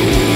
soul